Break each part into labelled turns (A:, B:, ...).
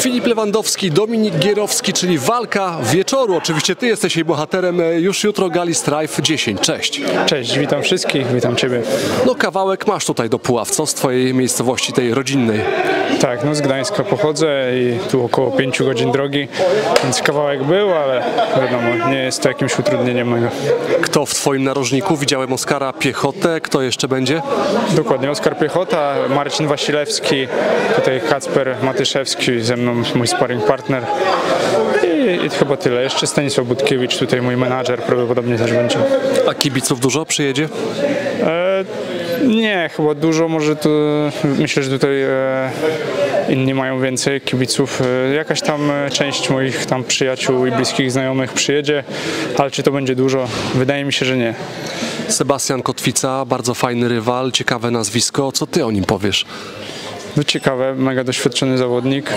A: Filip Lewandowski, Dominik Gierowski, czyli walka wieczoru. Oczywiście ty jesteś jej bohaterem. Już jutro Gali Strife 10. Cześć.
B: Cześć, witam wszystkich, witam Ciebie.
A: No kawałek masz tutaj do Puław, co z twojej miejscowości, tej rodzinnej?
B: Tak, no z Gdańska pochodzę i tu około 5 godzin drogi, więc kawałek był, ale wiadomo, nie jest to jakimś utrudnieniem mojego.
A: Kto w twoim narożniku? Widziałem Oskara Piechotę. Kto jeszcze będzie?
B: Dokładnie, Oskar Piechota, Marcin Wasilewski, tutaj Kacper Matyszewski, ze mną mój sparring partner i, i chyba tyle. Jeszcze Stanisław Budkiewicz, tutaj mój menadżer prawdopodobnie też będzie.
A: A kibiców dużo przyjedzie?
B: E, nie, chyba dużo, może tu, myślę, że tutaj e, inni mają więcej kibiców. E, jakaś tam e, część moich tam przyjaciół i bliskich znajomych przyjedzie, ale czy to będzie dużo? Wydaje mi się, że nie.
A: Sebastian Kotwica, bardzo fajny rywal, ciekawe nazwisko. Co ty o nim powiesz?
B: No ciekawe, mega doświadczony zawodnik.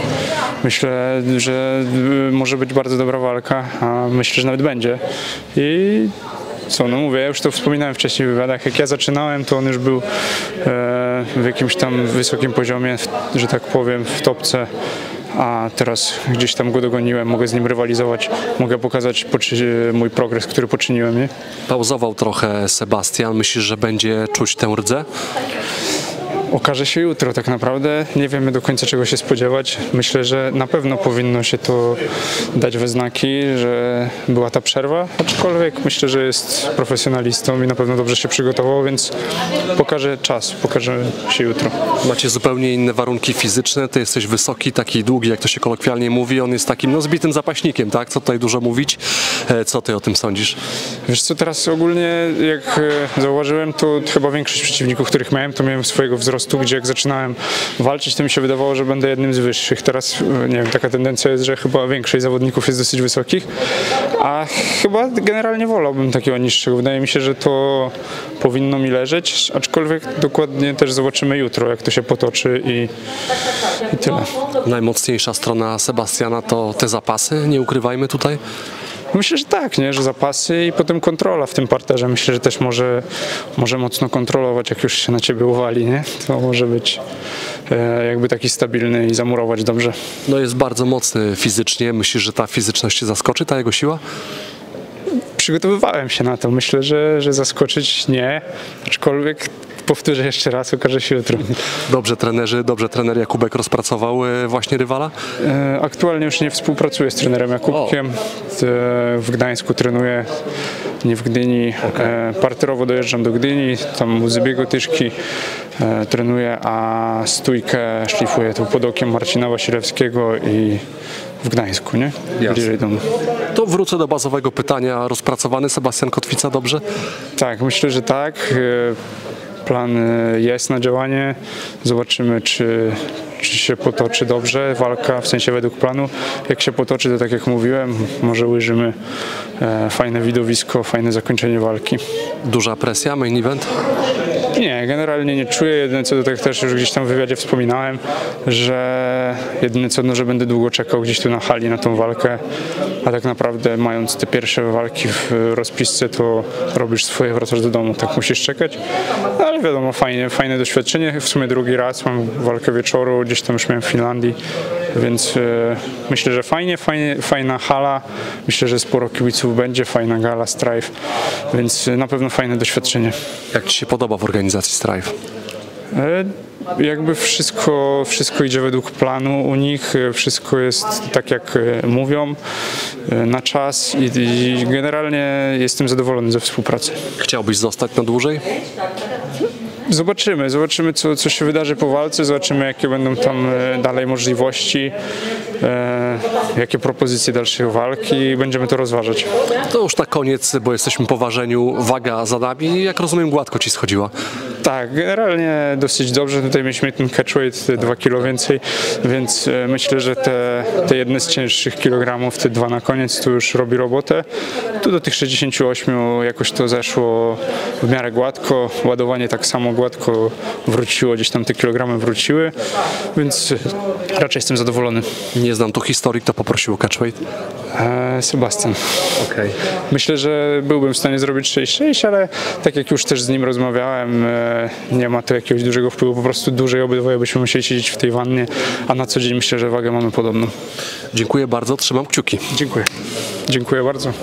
B: Myślę, że może być bardzo dobra walka, a myślę, że nawet będzie. I co, no mówię, ja już to wspominałem wcześniej w wywiadach, jak ja zaczynałem, to on już był e, w jakimś tam wysokim poziomie, że tak powiem, w topce. A teraz gdzieś tam go dogoniłem, mogę z nim rywalizować, mogę pokazać mój progres, który poczyniłem. Nie?
A: Pauzował trochę Sebastian. Myślisz, że będzie czuć tę rdzę?
B: Okaże się jutro tak naprawdę. Nie wiemy do końca czego się spodziewać. Myślę, że na pewno powinno się to dać we znaki, że była ta przerwa, aczkolwiek myślę, że jest profesjonalistą i na pewno dobrze się przygotował, więc pokaże czas, pokaże się jutro.
A: Macie zupełnie inne warunki fizyczne. Ty jesteś wysoki, taki długi, jak to się kolokwialnie mówi. On jest takim no, zbitym zapaśnikiem, tak? Co tutaj dużo mówić? E, Co ty o tym sądzisz?
B: Wiesz co, teraz ogólnie jak e, zauważyłem, to chyba większość przeciwników, których miałem, to miałem swojego wzrostu, gdzie jak zaczynałem walczyć, to mi się wydawało, że będę jednym z wyższych. Teraz, e, nie wiem, taka tendencja jest, że chyba większość zawodników jest dosyć wysokich, a chyba generalnie wolałbym takiego niższego. Wydaje mi się, że to powinno mi leżeć, aczkolwiek dokładnie też zobaczymy jutro, jak to się potoczy i, i tyle.
A: Najmocniejsza strona Sebastiana to te zapasy, nie ukrywajmy tutaj.
B: Myślę, że tak, nie? że zapasy i potem kontrola w tym parterze. Myślę, że też może, może mocno kontrolować, jak już się na ciebie uwali. Nie? To może być e, jakby taki stabilny i zamurować dobrze.
A: No jest bardzo mocny fizycznie. Myślisz, że ta fizyczność cię zaskoczy, ta jego siła?
B: Przygotowywałem się na to. Myślę, że, że zaskoczyć nie, aczkolwiek powtórzę jeszcze raz, okaże się jutro.
A: Dobrze trenerzy, dobrze trener Jakubek rozpracował e, właśnie rywala?
B: E, Aktualnie już nie współpracuję z trenerem Jakubkiem. E, W Gdańsku trenuję, nie w Gdyni. E, Parterowo dojeżdżam do Gdyni, tam u Zybiego Tyszki trenuję, a stójkę szlifuję tu pod okiem Marcina Wasilewskiego i w Gdańsku, nie? Bliżej domu.
A: To wrócę do bazowego pytania. Rozpracowany Sebastian Kotwica dobrze?
B: Tak, myślę, że tak. Plan e, jest na działanie. Zobaczymy, czy, czy się potoczy dobrze walka, w sensie według planu. Jak się potoczy, to tak jak mówiłem, może ujrzymy e, fajne widowisko, fajne zakończenie walki.
A: Duża presja, main event?
B: Nie, generalnie nie czuję. Jedyne co, to tak też już gdzieś tam w wywiadzie wspominałem, że jedyne co, no, że będę długo czekał gdzieś tu na hali na tą walkę, a tak naprawdę mając te pierwsze walki w rozpisce, to robisz swoje, wracasz do domu, tak musisz czekać. No, ale wiadomo, fajnie, fajne doświadczenie. W sumie drugi raz mam walkę wieczoru, gdzieś tam już miałem w Finlandii, więc e, myślę, że fajnie, fajnie, fajna hala. Myślę, że sporo kibiców będzie, fajna gala, strife, więc e, na pewno fajne doświadczenie.
A: Jak ci się podoba w organizacji Strife?
B: E, Jakby wszystko, wszystko idzie według planu u nich, e, wszystko jest tak jak e, mówią, na czas i, i generalnie jestem zadowolony ze współpracy.
A: Chciałbyś zostać na dłużej?
B: Zobaczymy, zobaczymy co, co się wydarzy po walce, zobaczymy jakie będą tam dalej możliwości, jakie propozycje dalszej walki i będziemy to rozważać.
A: To już na koniec, bo jesteśmy po ważeniu. Waga za nami. Jak rozumiem, gładko ci schodziła.
B: Tak, generalnie dosyć dobrze. Tutaj mieliśmy ten catchweight 2 kg więcej, więc e, myślę, że te, te jedne z cięższych kilogramów, te dwa na koniec, to już robi robotę. Tu do tych 68 jakoś to zeszło w miarę gładko. Ładowanie tak samo gładko wróciło, gdzieś tam te kilogramy wróciły, więc e, raczej jestem zadowolony.
A: Nie znam tu historii, kto poprosił o catchweight.
B: E, Sebastian.
A: Okej.
B: Myślę, że byłbym w stanie zrobić 6-6, ale tak jak już też z nim rozmawiałem, e, nie ma to jakiegoś dużego wpływu, po prostu dłużej obydwoje byśmy musieli siedzieć w tej wannie, a na co dzień myślę, że wagę mamy podobną.
A: Dziękuję bardzo, trzymam kciuki.
B: Dziękuję. Dziękuję bardzo.